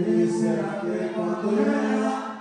Isso será que quando